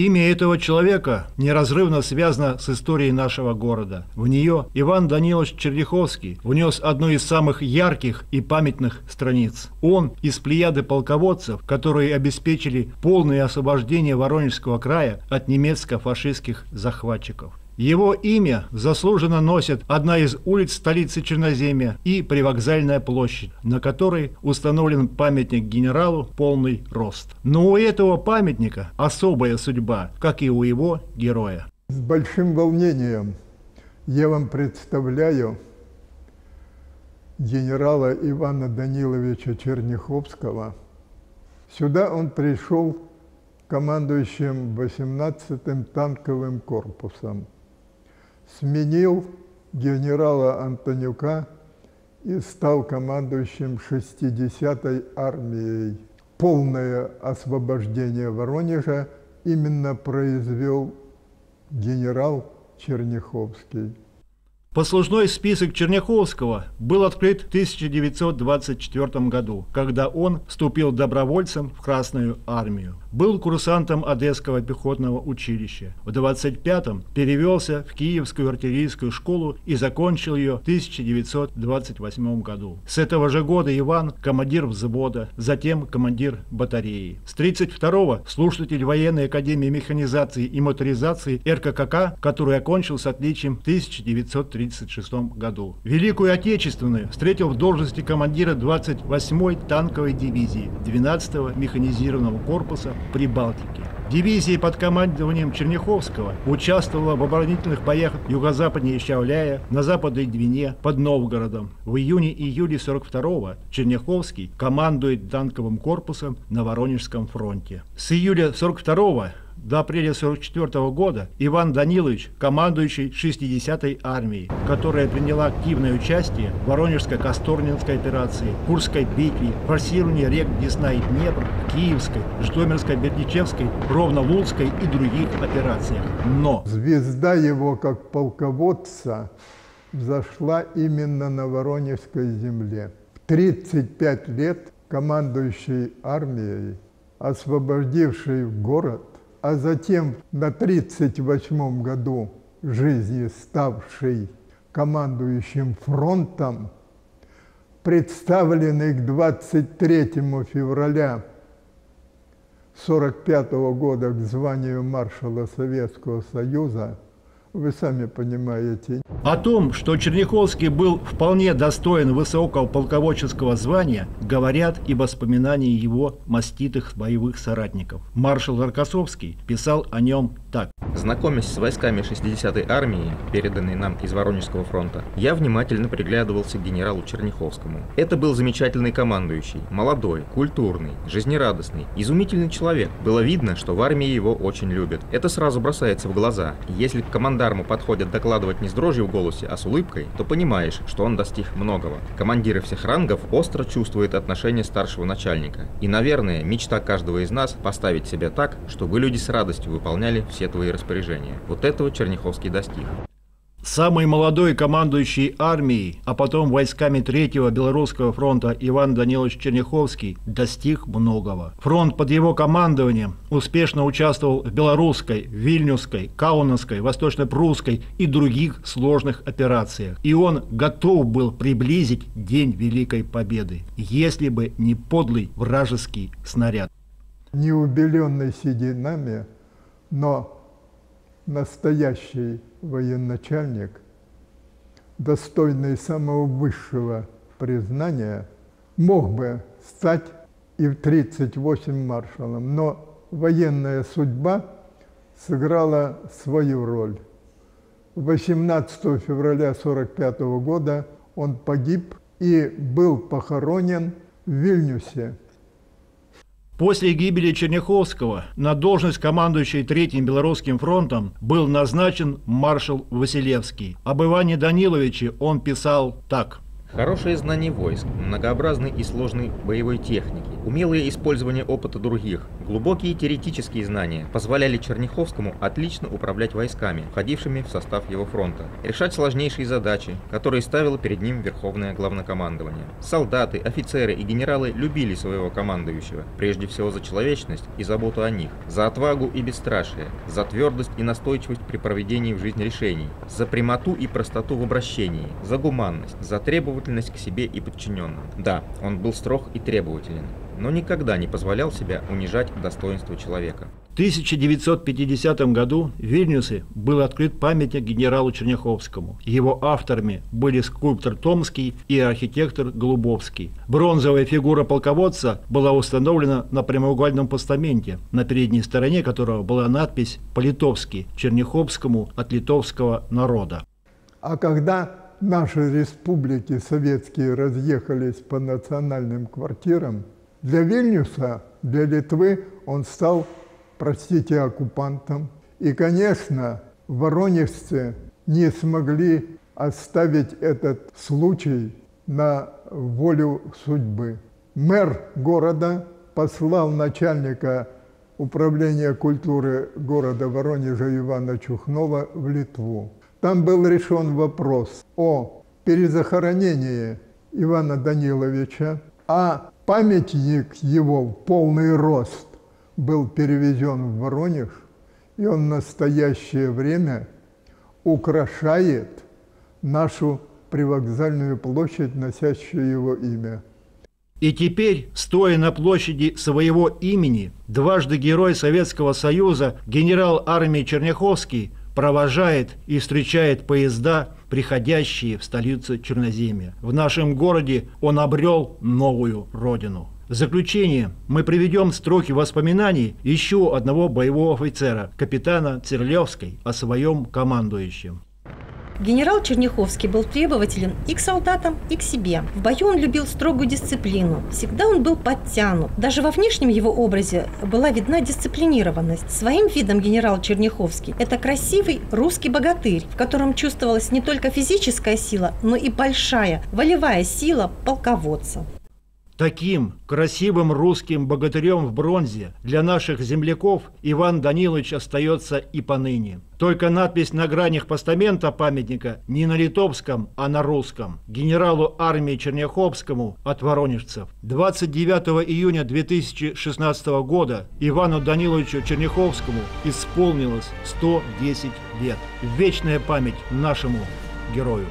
Имя этого человека неразрывно связано с историей нашего города. В нее Иван Данилович Черняховский внес одну из самых ярких и памятных страниц. Он из плеяды полководцев, которые обеспечили полное освобождение Воронежского края от немецко-фашистских захватчиков. Его имя заслуженно носит одна из улиц столицы Черноземья и Привокзальная площадь, на которой установлен памятник генералу полный рост. Но у этого памятника особая судьба, как и у его героя. С большим волнением я вам представляю генерала Ивана Даниловича Черняховского. Сюда он пришел командующим 18-м танковым корпусом сменил генерала Антонюка и стал командующим 60-й армией. Полное освобождение Воронежа именно произвел генерал Черняховский. Послужной список Черняховского был открыт в 1924 году, когда он вступил добровольцем в Красную армию. Был курсантом Одесского пехотного училища. В 25-м перевелся в Киевскую артиллерийскую школу и закончил ее в 1928 году. С этого же года Иван – командир взвода, затем командир батареи. С 32-го – слушатель военной академии механизации и моторизации РККК, который окончил с отличием в 1930 1936 году. Великую Отечественную встретил в должности командира 28-й танковой дивизии 12-го механизированного корпуса при Балтике. Дивизия под командованием Черняховского участвовала в оборонительных боях юго-западнее Щавляя, на западной Двине, под Новгородом. В июне-июле 42-го Черняховский командует танковым корпусом на Воронежском фронте. С июля 42-го до апреля 1944 года Иван Данилович, командующий 60-й армией, которая приняла активное участие в Воронежско-Касторнинской операции, Курской битве, форсировании рек Десна и Днепр, Киевской, Житомирской, Бердичевской, Ровно-Луцкой и других операциях. Но... Звезда его как полководца взошла именно на Воронежской земле. В 35 лет командующий армией, освободивший город, а затем на 1938 году жизни ставший командующим фронтом, представленный к 23 февраля 1945 года к званию маршала Советского Союза, вы сами понимаете. О том, что Черняховский был вполне достоин высокого полководческого звания, говорят и воспоминания его маститых боевых соратников. Маршал Рокоссовский писал о нем так. Знакомясь с войсками 60-й армии, переданной нам из Воронежского фронта, я внимательно приглядывался к генералу Черняховскому. Это был замечательный командующий, молодой, культурный, жизнерадостный, изумительный человек. Было видно, что в армии его очень любят. Это сразу бросается в глаза. Если к командарму подходят докладывать не с дрожью в голосе, а с улыбкой, то понимаешь, что он достиг многого. Командиры всех рангов остро чувствуют отношение старшего начальника. И, наверное, мечта каждого из нас поставить себя так, чтобы люди с радостью выполняли все твои распоряжения. Вот этого Черняховский достиг. Самый молодой командующий армией, а потом войсками Третьего Белорусского фронта Иван Данилович Черняховский достиг многого. Фронт под его командованием успешно участвовал в Белорусской, Вильнюсской, Каунасской, Восточно-Прусской и других сложных операциях. И он готов был приблизить День Великой Победы, если бы не подлый вражеский снаряд. Неубеленный сединами, но настоящий военачальник, достойный самого высшего признания, мог бы стать и в 38 маршалом, но военная судьба сыграла свою роль. 18 февраля 1945 года он погиб и был похоронен в Вильнюсе. После гибели Черняховского на должность командующей Третьим Белорусским фронтом был назначен маршал Василевский. Об Иване Даниловиче он писал так. Хорошее знание войск, многообразной и сложной боевой техники, Умелое использование опыта других, глубокие теоретические знания позволяли Черняховскому отлично управлять войсками, входившими в состав его фронта, решать сложнейшие задачи, которые ставило перед ним Верховное Главнокомандование. Солдаты, офицеры и генералы любили своего командующего, прежде всего за человечность и заботу о них, за отвагу и бесстрашие, за твердость и настойчивость при проведении в жизнь решений, за прямоту и простоту в обращении, за гуманность, за требовательность к себе и подчиненным. Да, он был строг и требователен, но никогда не позволял себя унижать достоинство человека. В 1950 году в Вильнюсе был открыт памятник генералу Черняховскому. Его авторами были скульптор Томский и архитектор Голубовский. Бронзовая фигура полководца была установлена на прямоугольном постаменте, на передней стороне которого была надпись «По-литовски Черняховскому от литовского народа». А когда наши республики советские разъехались по национальным квартирам, для Вильнюса, для Литвы он стал, простите, оккупантом. И, конечно, воронежцы не смогли оставить этот случай на волю судьбы. Мэр города послал начальника управления культуры города Воронежа Ивана Чухнова в Литву. Там был решен вопрос о перезахоронении Ивана Даниловича, а памятник его в полный рост был перевезен в Воронеж, и он в настоящее время украшает нашу привокзальную площадь, носящую его имя. И теперь, стоя на площади своего имени, дважды герой Советского Союза, генерал армии Черняховский провожает и встречает поезда, приходящие в столицу Черноземья. В нашем городе он обрел новую родину. В заключение мы приведем строки воспоминаний еще одного боевого офицера, капитана Церлевской, о своем командующем. Генерал Черняховский был требователен и к солдатам, и к себе. В бою он любил строгую дисциплину. Всегда он был подтянут. Даже во внешнем его образе была видна дисциплинированность. Своим видом генерал Черняховский – это красивый русский богатырь, в котором чувствовалась не только физическая сила, но и большая волевая сила полководца. Таким красивым русским богатырем в бронзе для наших земляков Иван Данилович остается и поныне. Только надпись на гранях постамента памятника не на литовском, а на русском. Генералу армии Черняховскому от воронежцев. 29 июня 2016 года Ивану Даниловичу Черняховскому исполнилось 110 лет. Вечная память нашему герою.